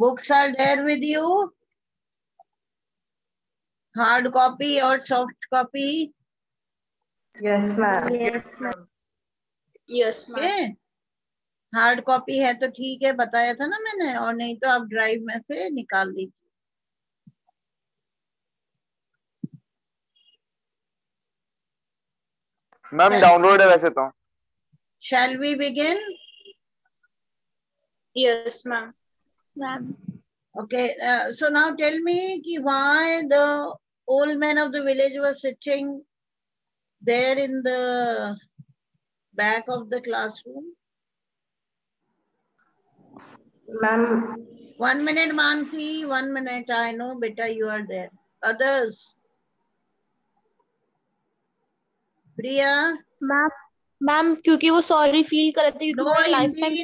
Books are there with you? Hard copy or soft copy? Yes, ma'am. Yes, ma'am. Yes, ma'am. Okay. Hard copy है तो ठीक है बताया था ना मैंने और नहीं तो आप ड्राइव में से निकाल लीजिए मैम डाउनलोड है वैसे तो shall we begin Yes, ma'am. Ma'am. okay uh, so now tell me ki why the old man of the village was sitting there in the back of the classroom? Ma'am, one minute mansi one minute. I know beta you are there. Others? Priya? Ma'am ma'am क्योंकि वो sorry feel कर रहे थे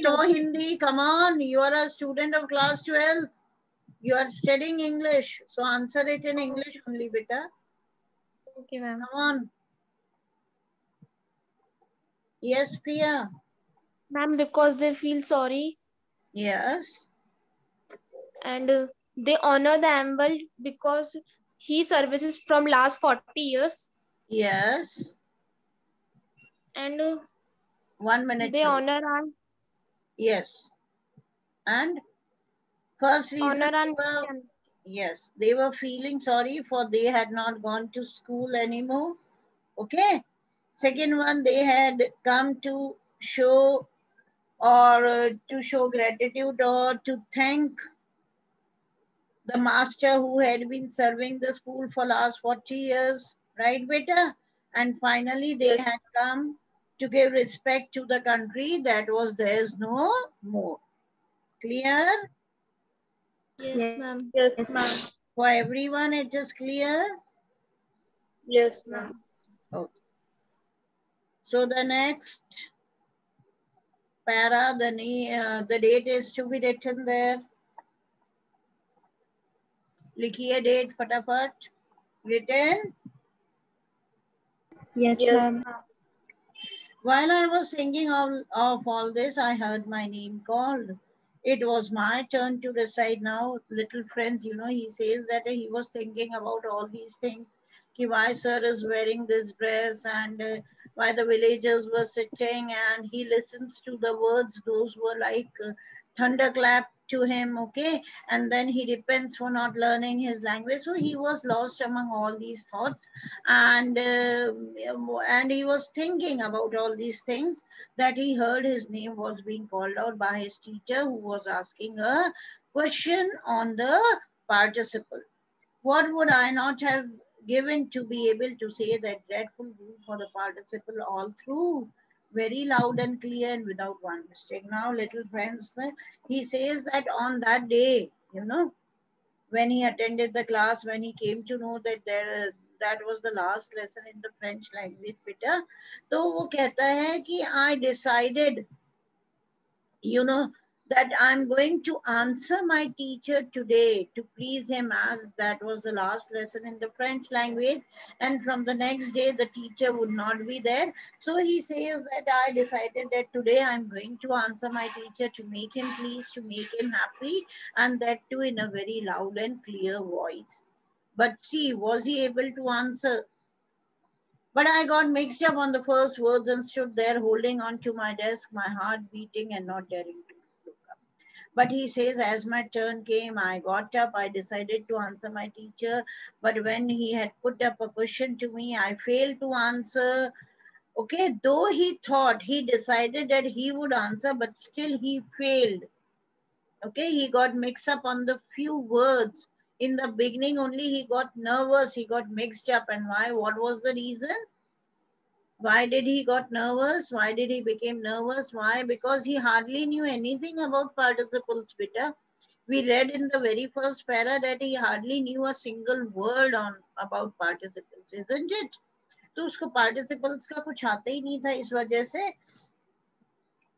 no Hindi come on you are a student of class 12 you are studying English so answer it in English only बेटा okay ma'am come on yes Priya ma'am because they feel sorry yes and they honour the humble because he services from last 40 years yes. And uh, One minute. they please. honor our Yes. And first reason. honor they and were- Yes, they were feeling sorry for they had not gone to school anymore. Okay. Second one, they had come to show or uh, to show gratitude or to thank the master who had been serving the school for last 40 years, right, beta? And finally, they had come to give respect to the country that was theirs no more. Clear? Yes, ma'am. Yes, ma'am. For everyone, it is clear? Yes, ma'am. Okay. So the next para, the, uh, the date is to be written there. Likhiye date, whatever, Written? Yes, yes ma'am. Ma while i was thinking of, of all this i heard my name called. It was my turn to recite now little friends you know he says that he was thinking about all these things. Ki why sir is wearing this dress and uh, why the villagers were sitting and he listens to the words. Those were like uh, thunderclap to him okay? And then he repents for not learning his language. So he was lost among all these thoughts. And uh, and he was thinking about all these things that he heard his name was being called out by his teacher who was asking a question on the participle. What would i not have given to be able to say that dreadful rule for the participle all through very loud and clear and without one mistake now little friends he says that on that day you know when he attended the class when he came to know that there that was the last lesson in the french language beta तो वो कहता है कि I decided you know that I'm going to answer my teacher today to please him as that was the last lesson in the French language. And from the next day the teacher would not be there. So he says that I decided that today I'm going to answer my teacher to make him pleased to make him happy and that too in a very loud and clear voice. But see was he able to answer? But I got mixed up on the first words and stood there holding on to my desk, my heart beating and not daring. But he says, as my turn came, I got up. I decided to answer my teacher. But when he had put up a question to me, I failed to answer. Okay, though he thought, he decided that he would answer, but still he failed. Okay, he got mixed up on the few words. In the beginning, only he got nervous, he got mixed up. And why? What was the reason? Why did he got nervous? Why did he became nervous? Why? Because he hardly knew anything about participles, beta. We read in the very first para that he hardly knew a single word on about participles, isn't it? तो उसको participles का कुछ आता ही नहीं था इस वजह से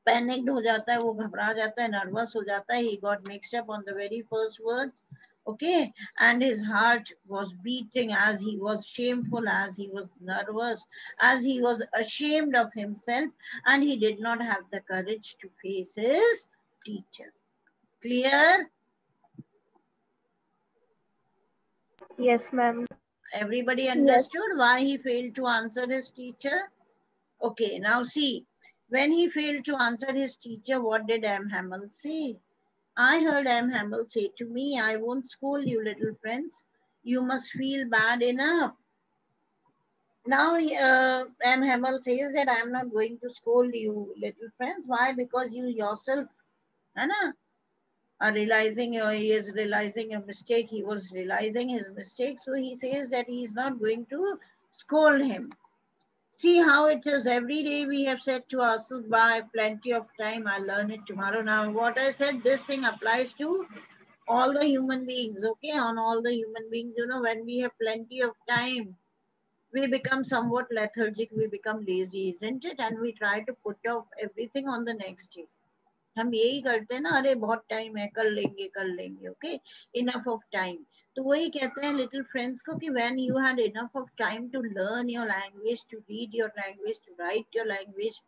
पैनिक्ड हो जाता है वो घबरा जाता है नर्वस हो जाता है he got mixed up on the very first words okay? And his heart was beating as he was shameful as he was nervous as he was ashamed of himself and he did not have the courage to face his teacher. Clear? Yes ma'am. Everybody understood yes. why he failed to answer his teacher? Okay now see. When he failed to answer his teacher what did m. Hamel say? I heard M. Hamel say to me, I won't scold you, little friends. You must feel bad enough. Now, uh, M. Hamel says that I'm not going to scold you, little friends. Why? Because you yourself, Anna, are realizing or he is realizing a mistake. He was realizing his mistake. So he says that he is not going to scold him. See how it is every day we have said to ourselves, by plenty of time, I'll learn it tomorrow. Now, what I said, this thing applies to all the human beings, okay? On all the human beings, you know, when we have plenty of time, we become somewhat lethargic, we become lazy, isn't it? And we try to put off everything on the next day. हम यही करते हैं ना, अरे बहुत time है, कर लेंगे कर लेंगे ओके इनफ ऑफ़ टाइम तो वही कहते हैं लिटिल फ्रेंड्स को कि when you had enough of time to learn your language to read your language to write your language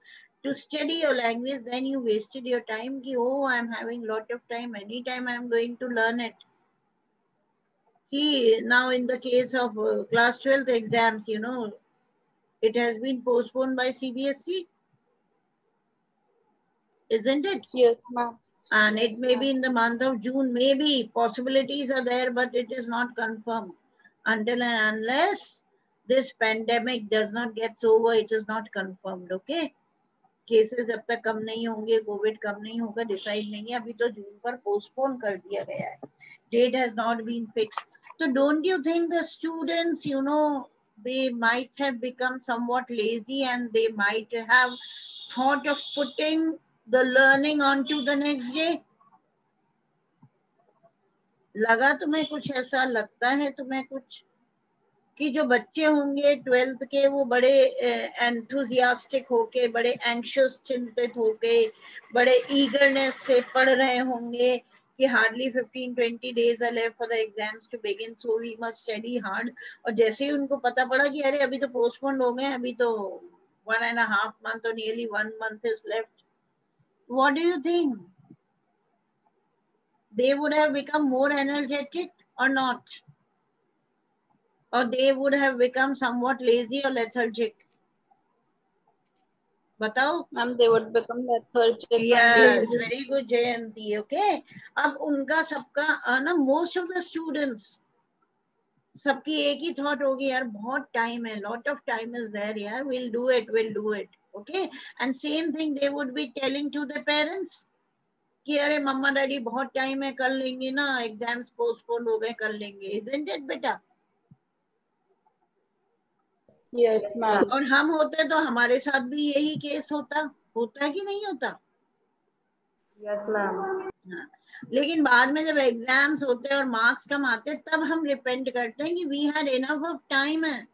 to study your language then you wasted your time कि ओ I am having lot of time any time I am going to learn it see now in the case of class 12th exams you know it has been postpone by CBSE isn't it Yes, ma'am. and it may be in the month of June. Maybe possibilities are there, but it is not confirmed until and unless this pandemic does not get over. It is not confirmed. Okay. Cases जब तक कम नहीं होंगे COVID कम नहीं होगा decide नहीं है अभी तो जून पर पोस्टपोन कर दिया गया है date has not been fixed so don't you think the students you know they might have become somewhat lazy and they might have thought of putting the learning on to the next day? लगा तुम्हें कुछ ऐसा? लगता है तुम्हें कुछ? कि जो बच्चे होंगे ट्वेल्थ के, वो बड़े एंथुजियास्टिक होके, बड़े एंशियस चिंतित होके, बड़े ईगरनेस से पढ़ रहे होंगे कि hardly 15 20 days are for the exams to begin so we must study hard और जैसे ही उनको पता पड़ा कि अरे, अभी तो पोस्टपोन हो गए अभी तो वन एंड हाफ़ मंथ और nearly one month is left what do you think? They would have become more energetic or not? Or they would have become somewhat lazy or lethargic? बताओ would become lethargic. and yes lazy. very good Jayanti okay अब उनका सबका ना most of the students सबकी एक ही thought होगी यार बहुत टाइम है lot of time is there यार will do it will do it okay and same thing they would be telling to the parents कि अरे मम्मा डैडी बहुत टाइम है कर लेंगे ना एग्ज़ाम्स पोस्टपोन हो गए कर लेंगे इजंट इट बेटा? Yes, ma'am. और हम होते तो हमारे साथ भी यही केस होता। होता कि नहीं होता? Yes, ma'am. हाँ, लेकिन बाद में जब एग्ज़ाम्स होते और मार्क्स कम आते तब हम रिपेंट करते हैं कि we had enough of time है।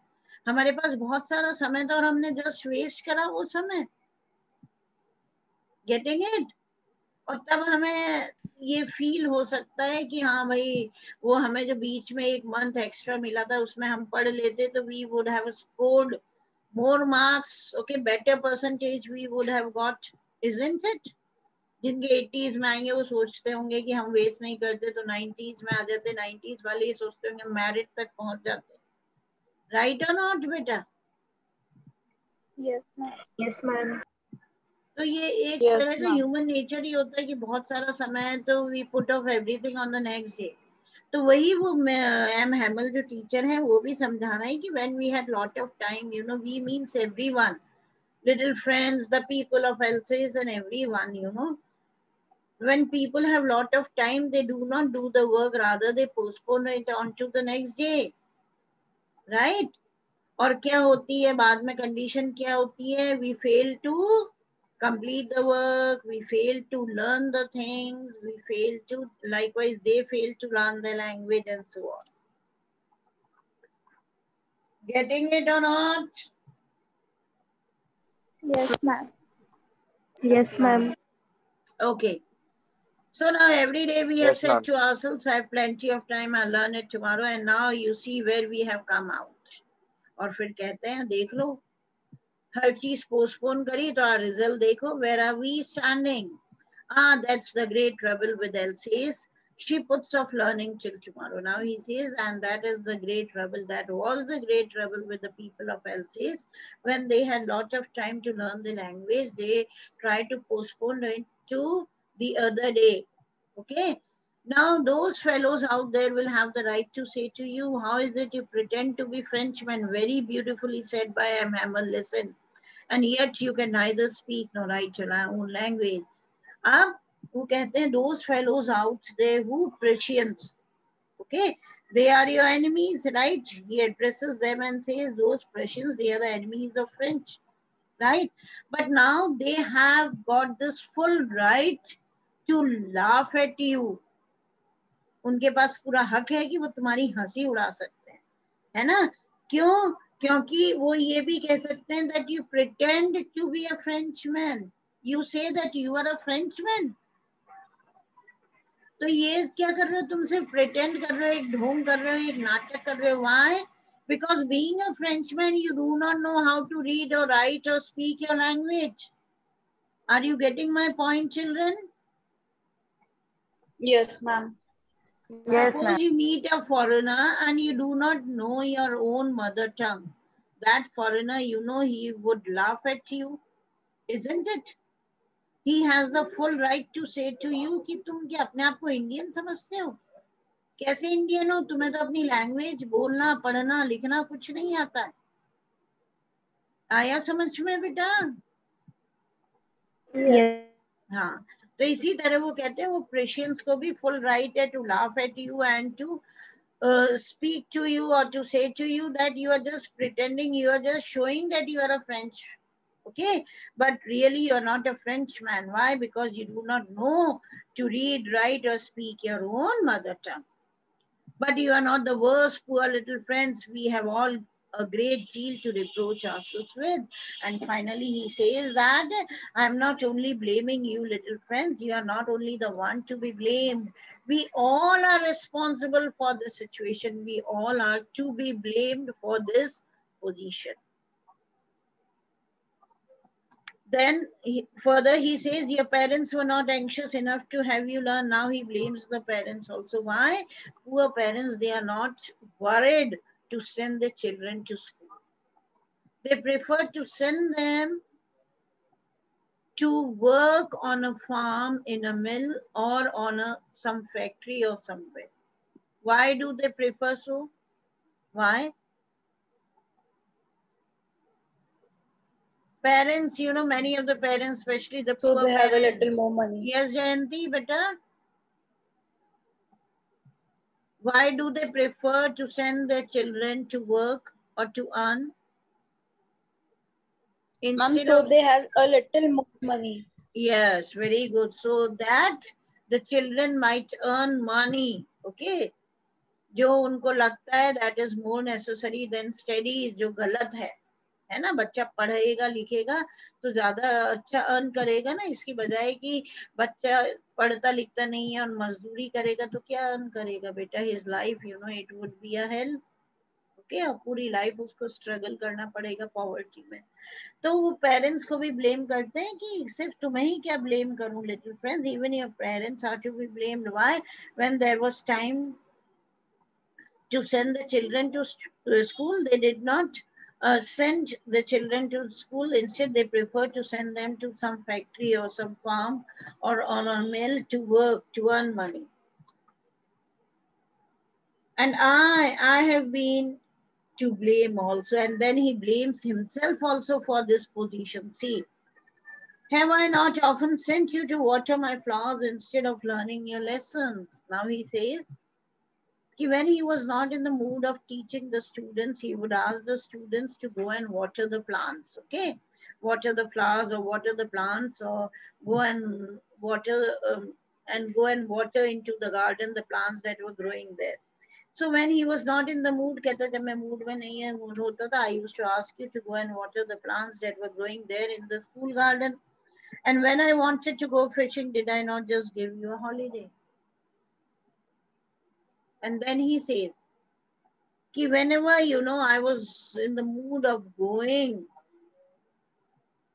हमारे पास बहुत सारा समय था और हमने जस्ट वेस्ट करा वो समय। गेटिंग इट और तब हमें ये फील हो सकता है कि हाँ भाई, वो हमें जो बीच में एक मंथ एक्स्ट्रा मिला था, उसमें हम पढ़ लेते तो we would have scored more marks okay better percentage we would have got isn't it जिनके एटीज में आएँगे वो सोचते होंगे कि हम वेस्ट नहीं करते तो नाइन्टीज में आ जाते नाइन्टीज वाले ये सोचते होंगे मैरिट तक पहुँच जाते। राइट और नॉट बेटा? यस मैम तो ये एक yes, तरह का ह्यूमन नेचर ही होता है कि बहुत सारा समय तो we put off everything on the next day तो वही वो एम हेमल जो टीचर है वो भी समझाना है कि when we had lot of time you know we means everyone little friends the people of else's and everyone you know when people have lot of time they do not do the work rather they postpone it on to the next day right और क्या होती है? बाद में condition क्या होती है? We fail to complete the work we fail to learn the things we fail to likewise they fail to learn the language and so on getting it on not yes ma'am yes ma'am okay So now every day we have Yes, said ma'am. to ourselves, I have plenty of time, I'll learn it tomorrow. And now you see where we have come out. और फिर कहते हैं देख लो हर चीज postpone करी तो our result देखो where are we standing ah that's the great trouble with LCs she puts off learning till tomorrow. Now he says, and that is the great trouble. That was the great trouble with the people of Alsace. When they had lot of time to learn the language, they tried to postpone it to the other day. Okay. Now those fellows out there will have the right to say to you, how is it you pretend to be Frenchman? Very beautifully said by M. Hamel, listen. And yet you can neither speak nor write your own language. अब वो कहते हैं those fellows out there who Prussians, okay, they are your enemies, right? He addresses them and says those Prussians, they are the enemies of French, right? But now they have got this full right to laugh at you. उनके पास पूरा हक है कि वो तुम्हारी हँसी उड़ा सकते हैं। है ना? क्यों? क्योंकि वो ये भी कह सकते हैं that you pretend to be a Frenchman you say that you are a Frenchman तो ये क्या कर रहे हो? तुम सिर्फ़ प्रिटेंड कर रहे हो, एक ढोंग कर रहे हो, एक नाटक कर रहे हो। Why because being a frenchman, you do not know how to read or write or speak your language. Are you getting my point, children? Yes, ma'am. Yes, Suppose you meet a foreigner and you do not know your own mother tongue. That foreigner, you know, he would laugh at you, isn't it? He has the full right to say to you कि तुम क्या अपने आप को Indian समझते हो कैसे Indian हो तुम्हें तो अपनी लैंग्वेज बोलना पढ़ना लिखना कुछ नहीं आता है आया समझ में बेटा Yes. हाँ तो इसी तरह वो कहते हैं वो प्रेशियंस को भी फुल राइट है to laugh at you and to speak to you or to say to you that you are just pretending you are just showing that you are a french okay but really you're not a frenchman why because you do not know to read write or speak your own mother tongue but you are not the worst poor little friends we have all a great deal to reproach ourselves with. And finally, he says that I'm not only blaming you, little friends, you are not only the one to be blamed. We all are responsible for the situation. We all are to be blamed for this position. Then he, further he says your parents were not anxious enough to have you learn. Now he blames the parents also. Why? Poor parents, they are not worried to send the children to school. They prefer to send them to work on a farm, in a mill, or on a some factory or somewhere. Why do they prefer so? Why? Parents, you know, many of the parents, especially the So poor they have a little more money. Yes, Jayanti, beta. Uh, Why do they prefer to send their children to work or to earn? Ma'am, Instead so of, they have a little more money. yes, very good. So that the children might earn money, okay? जो उनको लगता है that is more necessary than studies जो गलत है है ना बच्चा पढ़ेगा लिखेगा तो ज़्यादा अच्छा अर्न करेगा ना इसकी बजाय कि बच्चा पढ़ता लिखता नहीं है और मजदूरी करेगा तो क्या अर्न करेगा बेटा? His life you know it would be a help okay और पूरी लाइफ उसको स्ट्रगल करना पड़ेगा पॉवर्टी में। तो वो पेरेंट्स को भी ब्लेम करते हैं कि सिर्फ़ तुम्हें ही क्या ब्लेम करूँ little friends even your parents are to be blamed why when there was time the children to st- uh, school they did not uh, send the children to school. Instead they prefer to send them to some factory or some farm or on a mill to work to earn money. And i i have been to blame also. And then he blames himself also for this position. See have i not often sent you to water my flowers instead of learning your lessons? Now he says when he was not in the mood of teaching the students, he would ask the students to go and water the plants, okay? Water the flowers or water the plants or go and water um, and go and water into the garden the plants that were growing there. So when he was not in the mood, कहता जब मैं mood में नहीं है mood होता था, I used to ask you to go and water the plants that were growing there in the school garden. And when I wanted to go fishing, did I not just give you a holiday? And then he says, कि whenever, you know, I was in the mood of going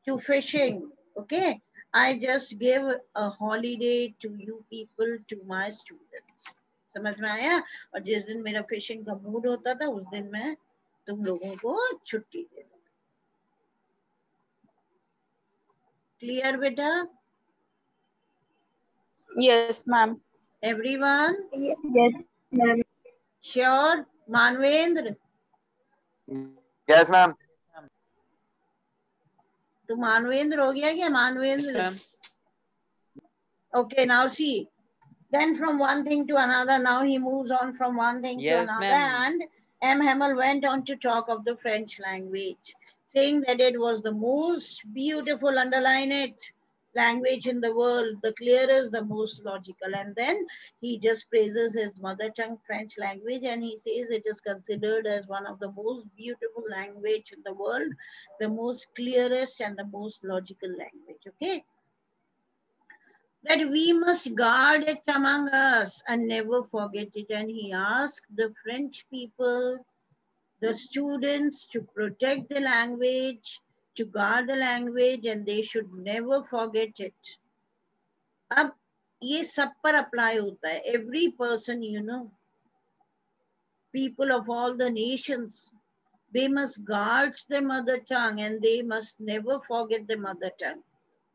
to fishing, okay, I just gave a holiday to you people, to my students. समझ में आया और जिस दिन मेरा fishing का mood होता था उस दिन मैं तुम लोगों को छुट्टी दे दूंगा क्लियर बेटा Yes, ma'am. Everyone Yes, ma'am. Sure Manvendra yes ma'am तो मानवेंद्र हो गया क्या Manvendra ma'am. Okay, now see. Then from one thing to another, now he moves on from one thing to Yes, another. ma'am. And M. Hamel went on to talk of the French language, saying that it was the most beautiful, underline it, language in the world, the clearest, the most logical. And then he just praises his mother tongue French language and he says it is considered as one of the most beautiful language in the world, the most clearest and the most logical language. Okay that we must guard it among us and never forget it. And he asked the French people, the students to protect the language, to guard the language, and they should never forget it. अब ये सब पर apply होता है every person you know people of all the nations they must guard their mother tongue and they must never forget their mother tongue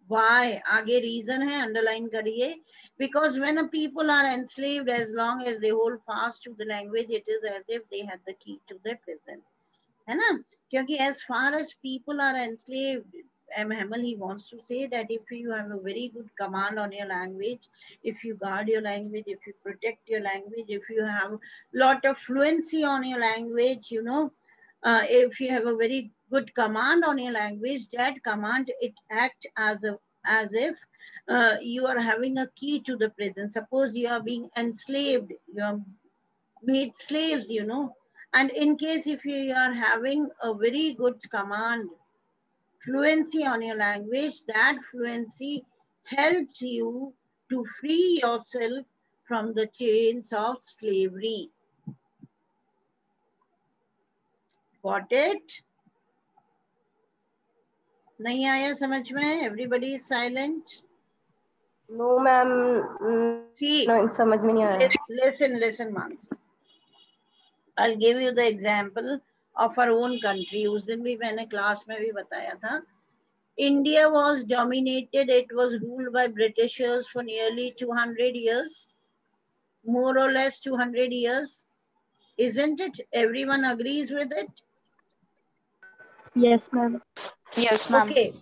why आगे reason है underline करिए because when a people are enslaved as long as they hold fast to the language it is as if they had the key to their prison है ना क्योंकि as far as people are enslaved M. Hamel, he wants to say that if you have a very good command on your language, if you guard your language, if you protect your language, if you have lot of fluency on your language, you know, uh, if you have a very good command on your language, that command it act as a as if uh, you are having a key to the prison. Suppose you are being enslaved, you are made slaves, you know, and in case if you are having a very good command, fluency on your language, that fluency helps you to free yourself from the chains of slavery. Got it? नहीं आया समझ में everybody is silent No, ma'am. Mm, see No, समझ में नहीं आ रहा. listen listen Mansi. I'll give you the example of our own country उस दिन भी मैंने क्लास में भी बताया था India was dominated it was ruled by Britishers for nearly 200 years more or less 200 years isn't it everyone agrees with it Yes, ma'am. Yes, ma'am. Okay.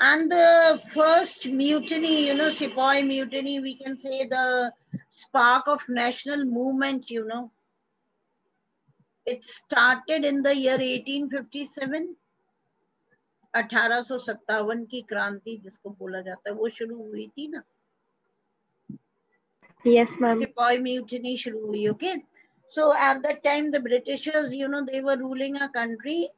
And the first mutiny, you know, Sepoy mutiny, we can say the spark of national movement, you know. it started in the year 1857 1857 की क्रांति जिसको बोला जाता है वो शुरू हुई थी ना? यस मैम सिपाही शुरू हुई okay so at the time the Britishers you know they were ruling a country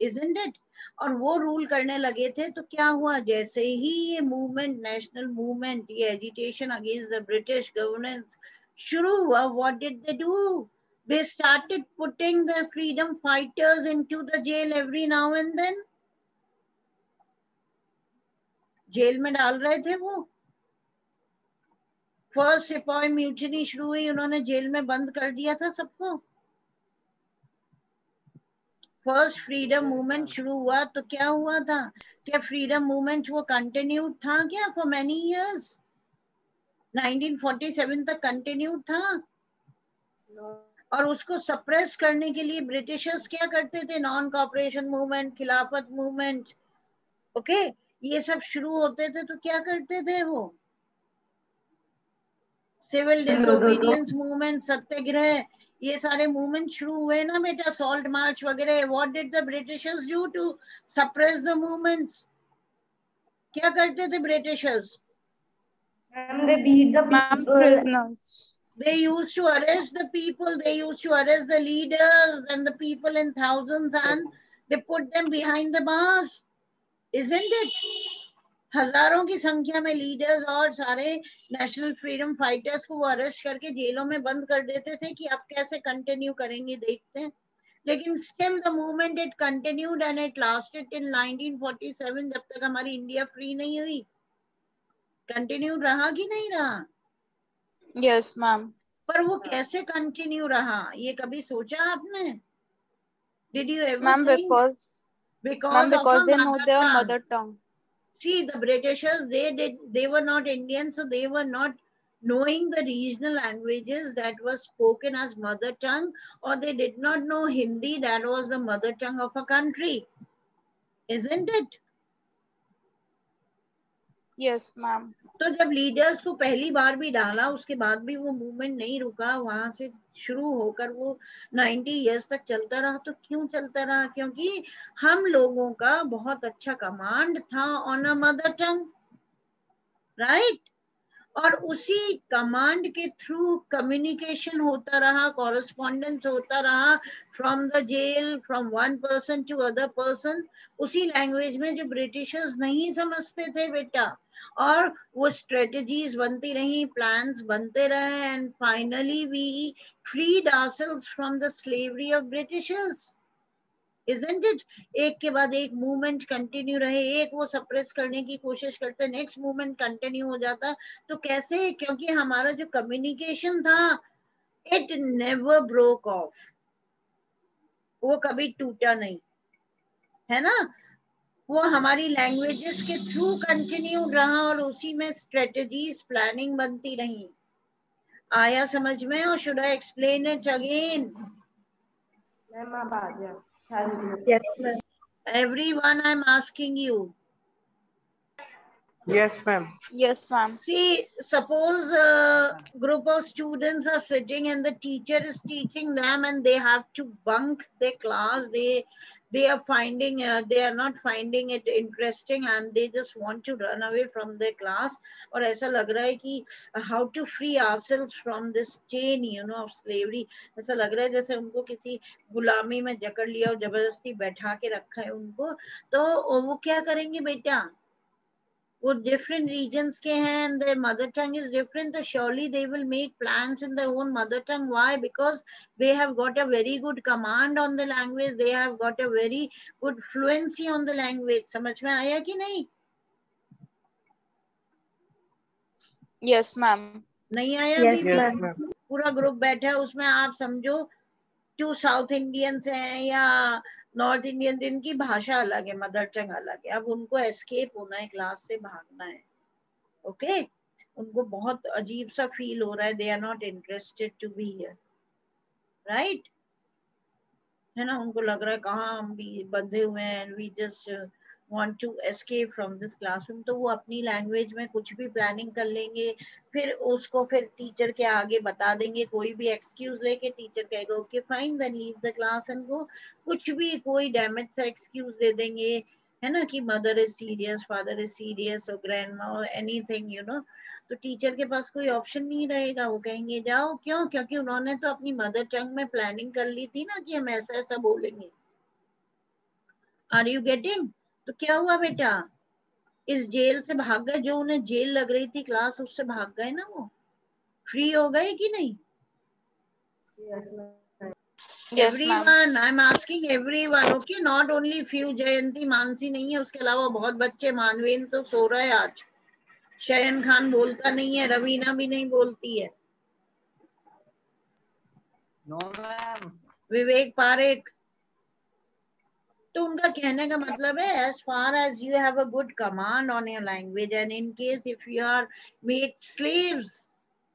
isn't it और वो रूल करने लगे थे तो क्या हुआ? जैसे ही ये मूवमेंट नेशनल मूवमेंट ये agitation against the British governance शुरू हुआ what did they do they started putting the freedom fighters into the jail every now and then. Jail में डाल रहे थे वो फ़र्स्ट सिपाही म्यूटनी शुरू हुई उन्होंने जेल में बंद कर दिया था सबको फ़र्स्ट फ्रीडम मूवमेंट शुरू हुआ तो क्या हुआ था क्या फ्रीडम मूवमेंट वो कंटिन्यूड था क्या फॉर मेनी इयर्स 1947 तक कंटिन्यूड था और उसको सप्रेस करने के लिए ब्रिटिशर्स क्या करते थे? Non cooperation movement Khilafat movement okay ये सब शुरू होते थे तो क्या करते थे वो? सिविल डिसोबीडियंस मूवमेंट सत्याग्रह ये सारे मूवमेंट शुरू हुए ना बेटा? सॉल्ट मार्च वगैरह what did the Britishers do to suppress the movements क्या करते थे Britishers beat the Ma'am, people. prisoners. They used to arrest the people, they used to arrest the leaders and the people in thousands and they put them behind the bars isn't it? हज़ारों की संख्या में leaders और सारे national freedom fighters को arrest करके जेलों में बंद कर देते थे कि अब कैसे कंटिन्यू करेंगे, देखते हैं। लेकिन still the movement it continued and it lasted till 1947 जब तक हमारी इंडिया फ्री नहीं हुई। कंटिन्यू रहा कि नहीं रहा? Yes, ma'am. पर वो कैसे कंटिन्यू रहा ये कभी सोचा आपने did you ever because a they know mother their tongue. mother tongue. see the britishers they did they were not indians so they were not knowing the regional languages that were spoken as mother tongue or they did not know hindi that was the mother tongue of a country isn't it Yes, ma'am. तो जब leaders को पहली बार भी डाला, उसके बाद भी वो मूवमेंट नहीं रुका, वहाँ से शुरू होकर वो 90 इयर्स तक चलता रहा तो क्यों चलता रहा? क्योंकि हम लोगों का बहुत अच्छा कमांड था on a mother tongue right और उसी कमांड के थ्रू कम्युनिकेशन होता रहा कॉरेस्पॉन्डेंस होता रहा from the jail from one person to other person उसी लैंग्वेज में जो ब्रिटिशर्स नहीं समझते थे बेटा। और वो स्ट्रेटजीज बनती रही प्लान्स बनते रहे and finally we freed ourselves from the slavery of Britishers isn't it? एक के बाद एक मूवमेंट कंटिन्यू रहे, एक वो सप्रेस करने की कोशिश करते नेक्स्ट मूवमेंट कंटिन्यू हो जाता। तो कैसे? क्योंकि हमारा जो कम्युनिकेशन था इट नेवर ब्रोक ऑफ़ वो कभी टूटा नहीं। है ना? वो हमारी लैंग्वेजेस के थ्रू कंटिन्यू रहा और उसी में स्ट्रेटजीज प्लानिंग बनती रही आया समझ में और should I explain it again ma'am आप आ जाओ हाँ जी Yes, ma'am. everyone i'm asking you Yes, ma'am. Yes, ma'am. see suppose a group of students are sitting and the teacher is teaching them and they have to bunk their class they they are finding uh, they are not finding it interesting and they just want to run away from their class or ऐसा लग रहा है कि how to free ourselves from this chain you know of slavery ऐसा लग रहा है जैसे उनको किसी गुलामी में जकड़ लिया और ज़बरदस्ती बैठा के रखा है उनको तो वो क्या करेंगे बेटा वो डिफरेंट रीजन के हैं mother tongue is different surely they will make plan in the own mother tongue why because they have got a very good command on the language they have got a very good fluency on the language समझ में आया कि नहीं? Yes ma'am नहीं आया yes, पूरा group बैठा है उसमें आप समझो टू साउथ इंडियंस हैं या नॉर्थ इंडियन जिनकी भाषा अलग है, मदर टंग अलग है। अब उनको एस्केप होना है क्लास से भागना है। Okay okay? उनको बहुत अजीब सा फील हो रहा है they are not interested to be here right है ना? उनको लग रहा है, कहा हम भी बंधे हुए हैं we just want to escape from this classroom तो वो अपनी लैंग्वेज में कुछ भी प्लानिंग कर लेंगे, फिर उसको फिर टीचर के आगे बता देंगे, कोई भी एक्सक्यूज लेके टीचर कहेगा okay fine then leave the class and go कुछ भी कोई डैमेज सा एक्सक्यूज दे देंगे, है ना, कि mother is serious father is serious और ग्रैंड और एनीथिंग यू नो तो टीचर के पास कोई ऑप्शन नहीं रहेगा, वो कहेंगे, जाओ, क्यों? क्योंकि उन्होंने तो अपनी मदर टंग में प्लानिंग कर ली थी ना, कि हम ऐसा ऐसा बोलेंगे. आर यू गेटिंग तो क्या हुआ बेटा? इस जेल से भाग गए जो उन्हें जेल लग रही थी क्लास उससे भाग गए ना वो? फ्री हो गए कि नहीं? Yes ma'am Yes, ma'am. everyone i'm asking everyone okay? Not only few Jayanti Mansi नहीं है उसके अलावा बहुत बच्चे मानवेन तो सो रहा है आज। शयन खान बोलता नहीं है रवीना भी नहीं बोलती है। No. विवेक पारेख तो उनका कहने का मतलब है as far as you have a good command on your language and in case if you are made slaves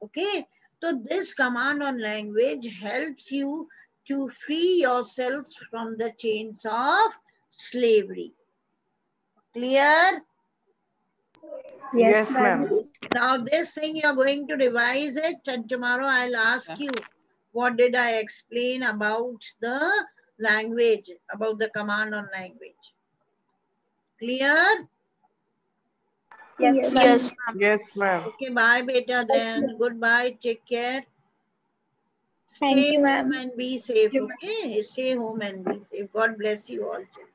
okay तो this command on language helps you to free yourself from the chains of slavery clear Yes, ma'am. Now this thing you're going to revise it and tomorrow I'll ask you what did I explain about the language, about the command on language. Clear? Yes, Yes, ma'am. ma'am. Yes, ma'am. Okay, bye beta then. Goodbye, take care. Thank Stay you, ma'am. home and be safe, okay? Stay home and be safe. God bless you all. children.